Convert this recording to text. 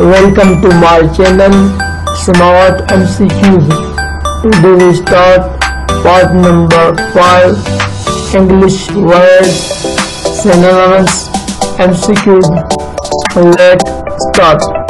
Welcome to my channel Smart MCQs. Today we start part number 5 English words synonyms MCQs. Let's start.